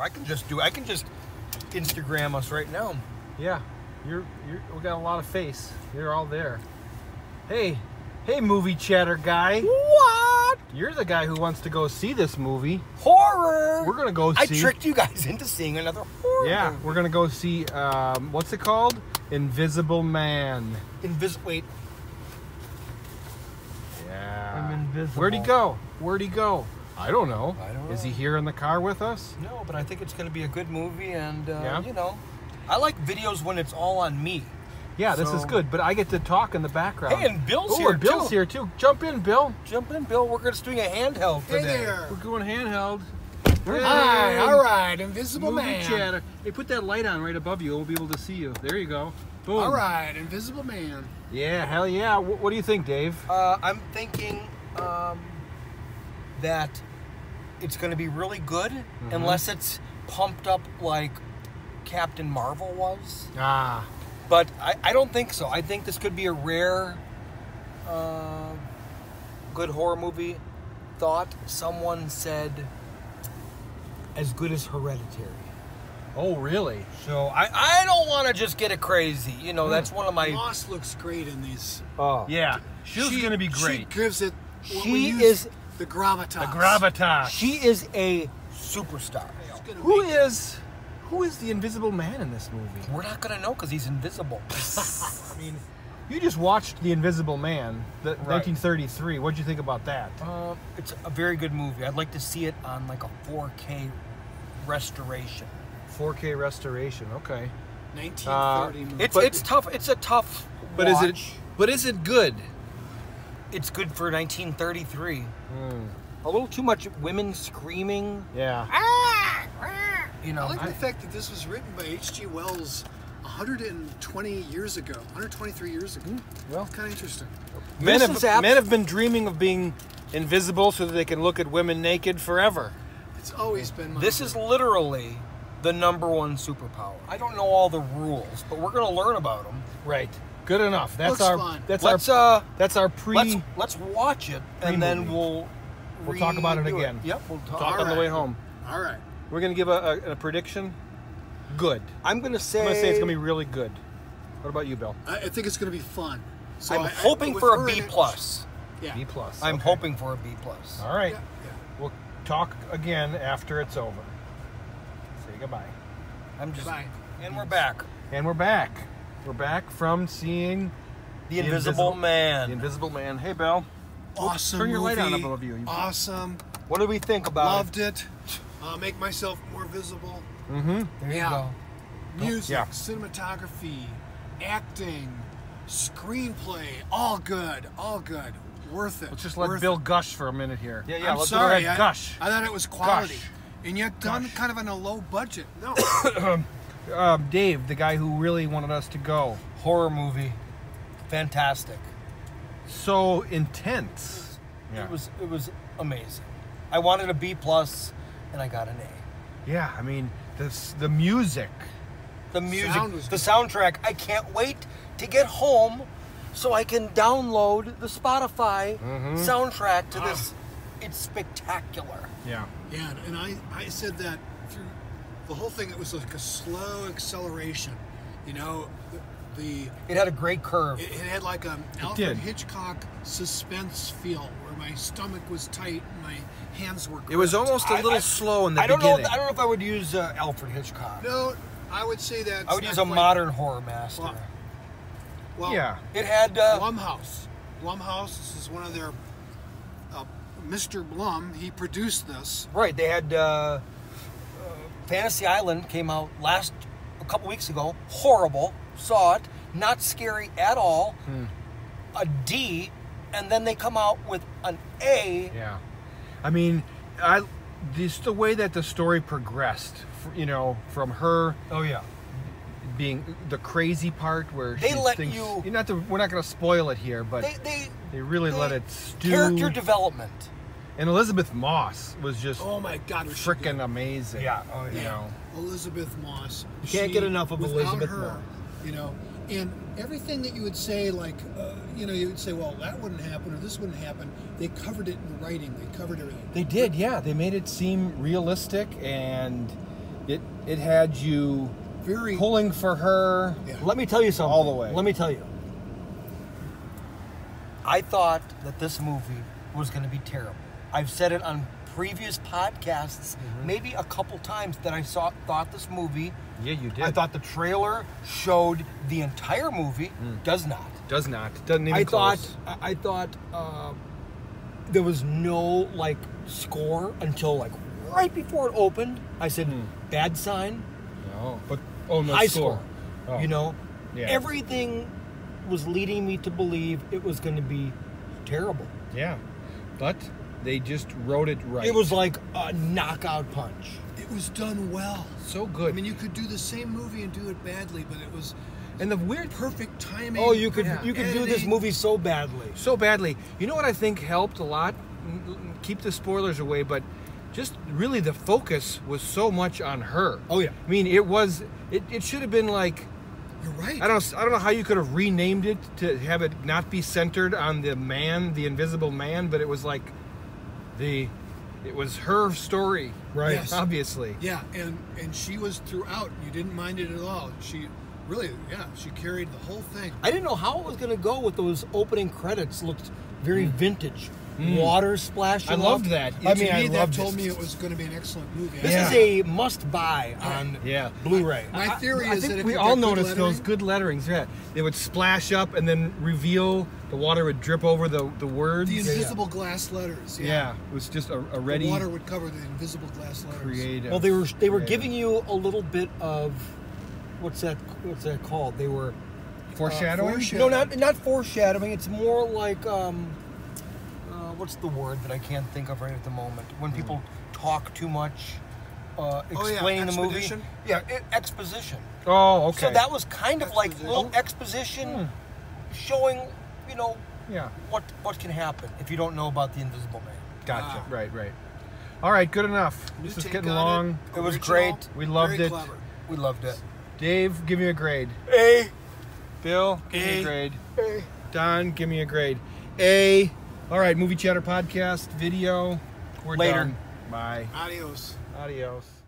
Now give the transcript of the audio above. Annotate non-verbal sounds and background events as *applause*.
I can just do. I can just Instagram us right now. Yeah, you're you're we got a lot of face. You're all there. Hey, hey, movie chatter guy. What You're the guy who wants to go see this movie. horror? We're gonna go See... I tricked you guys *laughs* into seeing another horror. Yeah, movie. we're gonna go see. Um, what's it called? Invisible Man. Invis- Wait, Yeah. I'm invisible. Where'd he go? Where'd he go? I don't know. I don't Is he here in the car with us? no, but I think it's going to be a good movie, and uh, Yeah? you know, I like videos when it's all on me. Yeah, this is good. But I get to talk in the background. Hey, and Bill's oh, here, and Bill's too. here too. Jump in, Bill. Jump in, Bill. We're just doing a handheld Hey today. there. We're going handheld. Hi, all right, Invisible Movie Man. chatter. Hey, put that light on right above you. We'll be able to see you. There you go. Boom. All right, Invisible Man. Yeah, hell yeah. Wh- what do you think, Dave? Uh, I'm thinking um, that it's going to be really good, Mm-hmm. unless it's pumped up like Captain Marvel was. Ah, But I, I don't think so. I think this could be a rare, uh, good horror movie. Thought someone said as good as Hereditary. oh really? So I, I don't want to just get it crazy. You know, that's one of my. Moss looks great in these. Oh. Yeah, she's She- gonna be great. She gives it. She is- the gravitas. the gravitas. She is a superstar. She's gonna Who make- is who is the Invisible Man in this movie? We're not gonna know because he's invisible. *laughs* I mean, you just watched The Invisible Man, the 1933. What'd you think about that? uh, it's a very good movie. I'd like to see it on like a 4K restoration. 4K restoration. Okay. 1930 movie. It's But- it's tough. It's a tough. But is it but is it good? It's good for 1933. Hmm. A little too much women screaming. Yeah. Ah! Ah! You know. I like the fact that this was written by H.G. Wells 120 years ago, 123 years ago. Hmm. Well, Kind of interesting. men have abs- men have been dreaming of being invisible so that they can look at women naked forever. It's always been my. This is literally the number one superpower. I don't know all the rules, but we're gonna learn about them. Right. Good enough. That's Looks our fun. that's let's our uh, that's our pre let's let's watch it, and then Pre-movie. we'll We'll talk about it redo again. Yep, we'll talk. talk on the way home. All right. We're gonna give a, a, a prediction. Good. I'm gonna say. I'm gonna say it's gonna be really good. What about you, Bill? I, I think it's going to be fun. So I'm I- I- hoping with for her a in B it- plus. Yeah. B plus. I'm Okay. hoping for a B plus. All right. Yeah, yeah. We'll talk again after it's over. Say goodbye. I'm just. Bye. And we're back. And we're back. We're back from seeing The, The Invisible, Invisible- Man. the Invisible Man. Hey, Bill. Awesome Turn your light on movie. above you. You- Awesome. what do we think about it? Loved it. Uh, make myself more visible. Mm-hmm. There Yeah. you go. Music, Yeah. cinematography, acting, screenplay, all good, all good. Worth it. Let's just let Worth Bill it. gush for a minute here. Yeah, yeah. I'm let's sorry. go ahead, I, gush. I thought it was quality. Gush. And yet done Gush. kind of on a low budget. No. *coughs* *coughs* *coughs* Um, Dave, the guy who really wanted us to go. Horror movie. Fantastic. So intense. Yeah. It was it was amazing. I wanted a B plus, and I got an A. Yeah, I mean, this, the music. The music, Sound was the good. soundtrack. I can't wait to get home so I can download the Spotify Mhm. soundtrack to this. It's spectacular. Yeah. yeah, and I, I said that through the whole thing, it was like a slow acceleration. You know, the, the It had a great curve. It, it had like a. Alfred Hitchcock suspense feel, where my stomach was tight, and my hands were. It was almost a little I- slow in the I don't know. I don't know if I would use uh, Alfred Hitchcock. No, I would say that. I would use a modern horror master. Well, Well, yeah. It had uh, Blumhouse. Blumhouse. This is one of their. Uh, Mr. Blum. He produced this. right. They had uh, Fantasy Island came out last a couple weeks ago. Horrible. Saw it. Not scary at all. Hmm. A D, and then they come out with an A. Yeah. I mean, I just the way that the story progressed, you know, from her Oh yeah. being the crazy part where They she let thinks, you- not the, we're not going to spoil it here, but They they, they really they- let it stew. character development. And Elizabeth Moss was just Oh my God! was freaking amazing. Yeah, oh, You know. Elizabeth Moss. You can't get enough of Elizabeth her, Moss. You know, and everything that you would say, like, uh, you know, you would say, well, that wouldn't happen or this wouldn't happen. They covered it in writing. They covered everything. They did, yeah. They made it seem realistic, and It it had you Very. pulling for her. Yeah. Let me tell you something. All the way. Let me tell you. I thought that this movie was going to be terrible. I've said it on previous podcasts, Mm-hmm. maybe a couple times that I saw thought this movie. Yeah, you did. I thought the trailer showed the entire movie. Does not. does not doesn't even I close. thought. I thought uh, there was no like score until like right before it opened. I said, Hmm. "Bad sign." No, but oh no high score. score. Oh. You know, Yeah. everything was leading me to believe it was going to be terrible. Yeah, but they just wrote it right. It was like a knockout punch. It was done well. so good. I mean, you could do the same movie and do it badly, but it was and the weird perfect timing. Oh, you could Yeah. you could do this movie so badly. so badly. You know what I think helped a lot? Keep the spoilers away, but just really the focus was so much on her. Oh, yeah. I mean, it was. It, it should have been like You're right. I don't. I don't know how you could have renamed it to have it not be centered on the man, the invisible man, but it was like the. It was her story, Right. Yes. Obviously. Yeah, and and she was throughout. You didn't mind it at all. She really, yeah, she carried the whole thing. I didn't know how it was going to go with those opening credits. Looked very mm. vintage. Water splashing. I loved up. that. I to mean, I me, that told it. me it was going to be an excellent movie. This Yeah. is a must-buy on Yeah. Blu-ray. My theory I is think that if we all get good noticed those good letterings. Yeah, they would splash up and then reveal. The water would drip over the the words. The yeah, invisible glass letters. Yeah. yeah, it was just a, a The ready, water would cover the invisible glass letters. creative. Well, they were they were creative. giving you a little bit of what's that what's that called? They were foreshadowing. foreshadowing. no, not not foreshadowing. It's more like um, uh, what's the word that I can't think of right at the moment? When people hmm. talk too much, uh, Oh, yeah, explaining the movie. Yeah, e- exposition. oh, okay. So that was kind of like little exposition, hmm. showing you know yeah, what what can happen if you don't know about the Invisible Man. gotcha. Wow. Right, right. All right, good enough. New This is getting long. It was Original, great. We loved it. Clever. We loved it. Dave, give me a grade. A. Bill, give me a A. grade. A. Don, give me a grade. A. All right, movie chatter podcast video. We're Later. done. Bye. Adios. Adios.